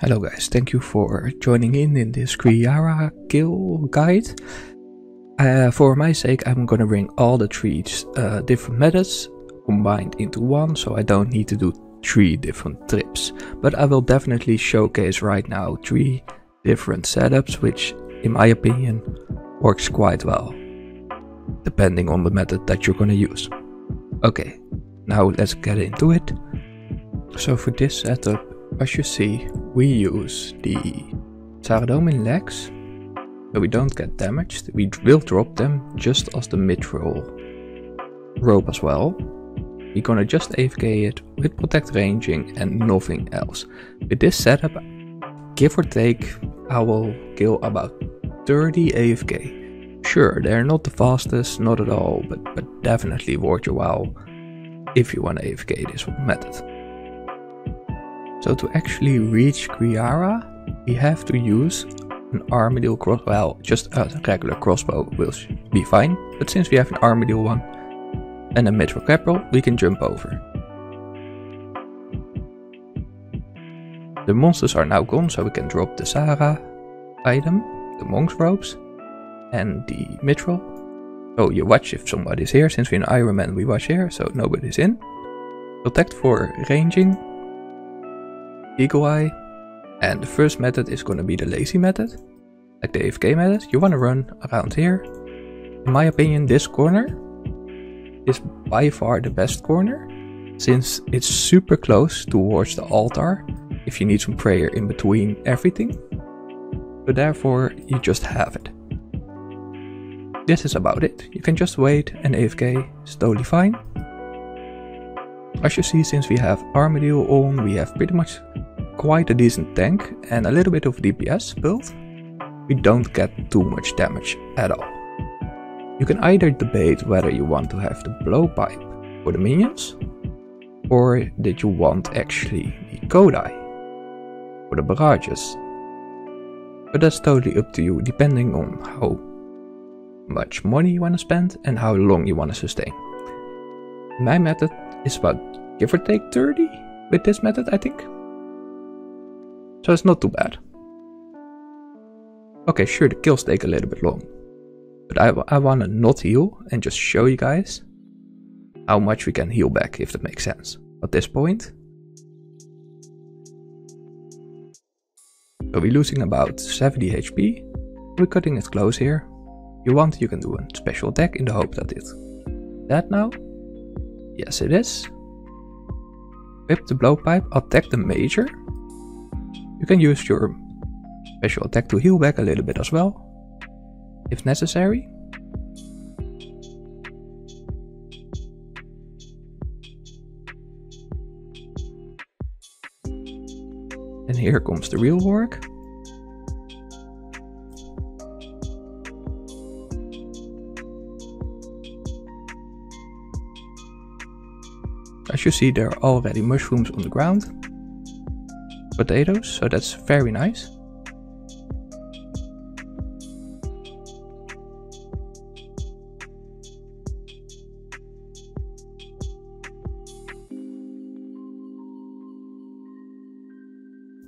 Hello guys, thank you for joining in in this Kree'arra kill guide. Uh, for my sake, I'm gonna bring all the three uh, different methods combined into one, so I don't need to do three different trips. But I will definitely showcase right now three different setups, which in my opinion works quite well, depending on the method that you're gonna use. Okay, now let's get into it. So for this setup, as you see, we use the Saradomin legs, so we don't get damaged. We will drop them just as the mithril rope as well. We're gonna just AFK it with protect ranging and nothing else. With this setup, give or take, I will kill about 30 AFK. Sure, they're not the fastest, not at all, but, but definitely worth your while if you want to AFK this method. So to actually reach Kree'arra, we have to use an Armadyl crossbow. Well, just a regular crossbow will be fine, but since we have an Armadyl one and a Mithril Caporal, we can jump over. The monsters are now gone, so we can drop the Sahara item, the Monk's Robes, and the Mithril. So oh, you watch if somebody's here, since we're in Iron Man we watch here, so nobody's in. Protect for ranging, Eagle Eye, and the first method is gonna be the lazy method, like the AFK method. You wanna run around here. In my opinion, this corner is by far the best corner, since it's super close towards the altar if you need some prayer in between everything. So therefore, you just have it. This is about it. You can just wait and AFK is totally fine. As you see, since we have Armadyl on, we have pretty much quite a decent tank and a little bit of DPS build. We don't get too much damage at all. You can either debate whether you want to have the blowpipe for the minions, or did you want actually the Kodai for the barrages. But that's totally up to you, depending on how much money you want to spend and how long you want to sustain. My method is about give or take 30 with this method, I think. So it's not too bad. Okay, sure, the kills take a little bit long. But I, I wanna not heal and just show you guys how much we can heal back, if that makes sense. At this point. So we're losing about 70 HP. We're cutting it close here. You want, you can do a special attack in the hope that it... That now? Yes, it is. Whip the blowpipe, attack the major. You can use your special attack to heal back a little bit as well, if necessary. And here comes the real work. As you see, there are already mushrooms on the ground. Potatoes, so that's very nice.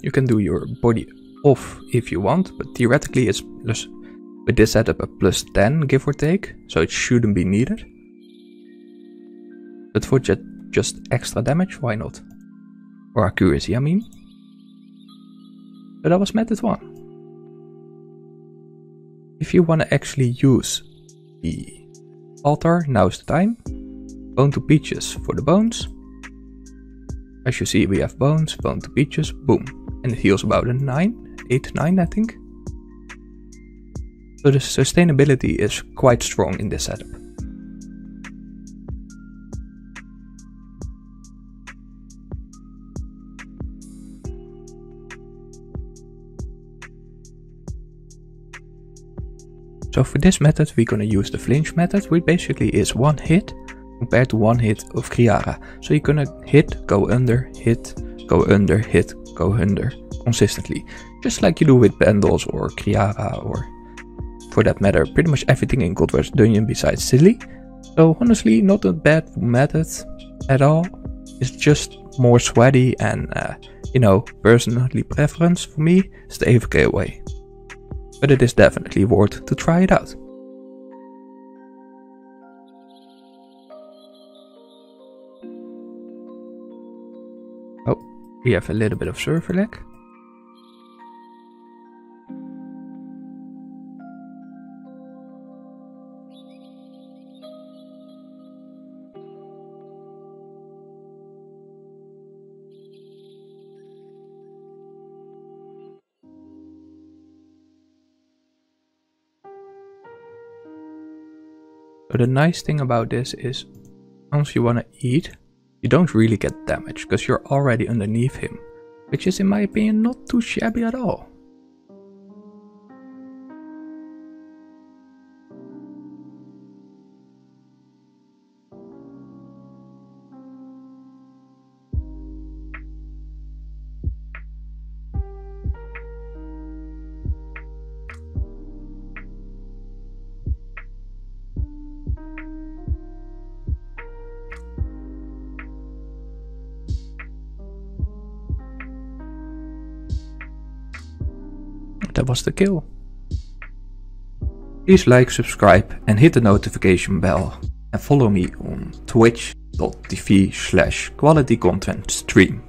You can do your body off if you want, but theoretically it's plus, with this setup a plus 10 give or take, so it shouldn't be needed. But for just just extra damage, why not? Or accuracy, I mean. But that was method 1. If you want to actually use the altar, now's the time. Bone to peaches for the bones. As you see, we have bones, bone to peaches, boom. And it heals about a 9, 8, 9, I think. So the sustainability is quite strong in this setup. So for this method we're gonna use the flinch method which basically is one hit compared to one hit of Kree'arra. So you're gonna hit, go under, hit, go under, hit, go under consistently. Just like you do with Bendals or Kree'arra or for that matter pretty much everything in God Wars Dungeon besides Silly. So honestly not a bad method at all. It's just more sweaty and, uh, you know, personally preference for me, is the stay away. But it is definitely worth to try it out. Oh, we have a little bit of server lag. But the nice thing about this is, once you want to eat, you don't really get damage because you're already underneath him, which is in my opinion not too shabby at all. That was the kill. Please like, subscribe and hit the notification bell and follow me on twitch.tv slash quality content stream.